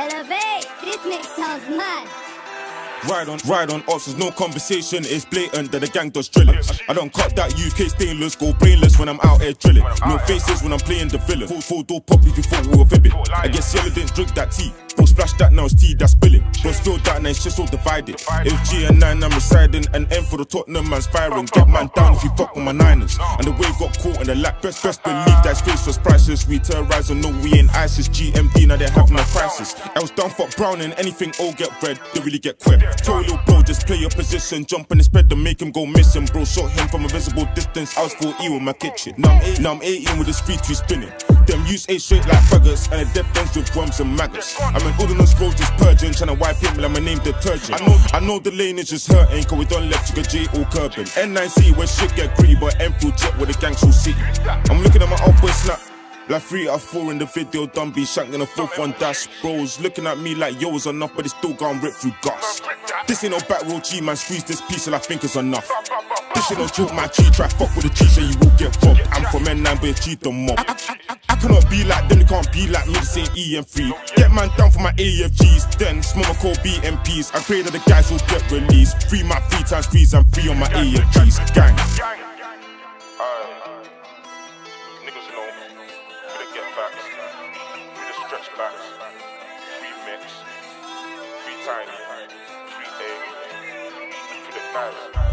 This mix sounds mad. Ride on, ride on ops, there's no conversation. It's blatant that the gang does drilling. I, I don't cut that UK stainless, go brainless when I'm out here drilling. No faces when I'm playing the villain. Full, full door pop if you thought we were fibbing. I guess yellow didn't drink that tea. Splash that now, it's tea that's spilling. Bro, spill that now, it's just all divided. If G and 9, I'm residing, and M for the Tottenham man's firing. Get man down if you fuck with my Niners. And the way got caught in the lap, best, best believe that space was priceless. We terrorize and no, we ain't ISIS. GMD, now they having a crisis. I was done fuck brown and anything all get bread, they really get quick. Told little bro, just play your position. Jump in his bed to make him go missing. Bro, shot him from a visible distance. I was 4E with my kitchen. Now I'm, eight, now I'm 18 with the street tree spinning. Them use eight straight like faggots and a death ends with worms and maggots. I'm an ordinance bro, just purging, trying to wipe him like my name detergent. I know, I know the lane is just hurting, cause we done left you J or curbing. N9C where shit get gritty, but M through jet where the gang shall see. I'm looking at my old boy snap. Like three out of four in the video, done be shanked in a fourth one dash. Bros looking at me like yo is enough, but it's still gone rip through guts. This ain't no back row G, man. Squeeze this piece till I think it's enough. This ain't no joke, my G. Try fuck with the G, so you will get fucked. I'm from N9, but G the mob. Cannot be like them, they can't be like me, this ain't EM3. Get man down for my AFGs, then smoke my core BMPs. I pray that the guys will get released. Free my three times threes, I'm free on my AFGs. Gang. The guys.